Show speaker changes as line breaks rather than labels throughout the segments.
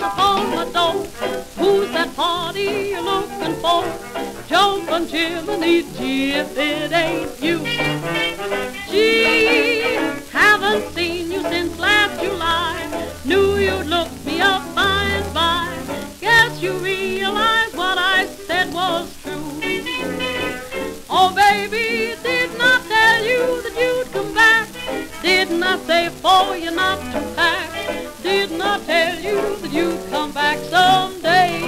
knock on the door. Who's that party you're looking for? Jump and chill and eat, gee, if it ain't you. Gee, haven't seen you since last July. Knew you'd look me up by and by. Guess you realize what I said was true. Oh, baby, didn't I tell you that you'd come back? Didn't I say for you not you come back someday?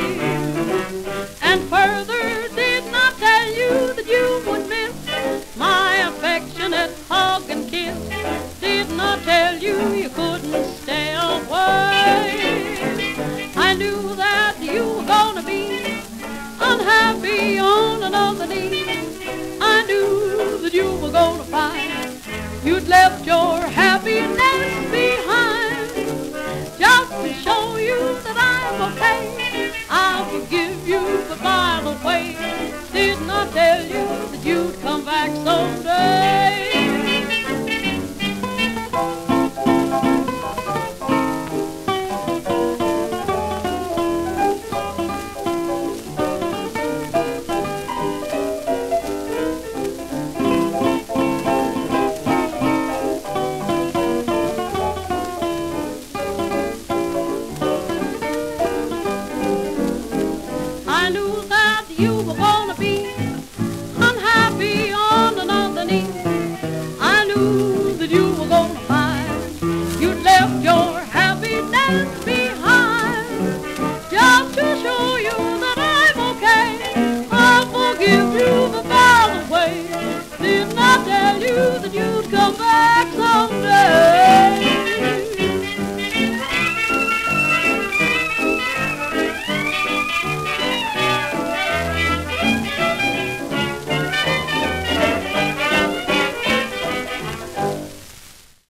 And further, didn't tell you that you would miss my affectionate hug and kiss? Didn't tell you you couldn't stay away? I knew that you were gonna be unhappy on another knee. I knew that you were gonna find you'd left your you'd come back someday? I knew that you behind. Just to show you that I'm okay, I'll forgive you, the way, didn't I tell you that you'd come back someday?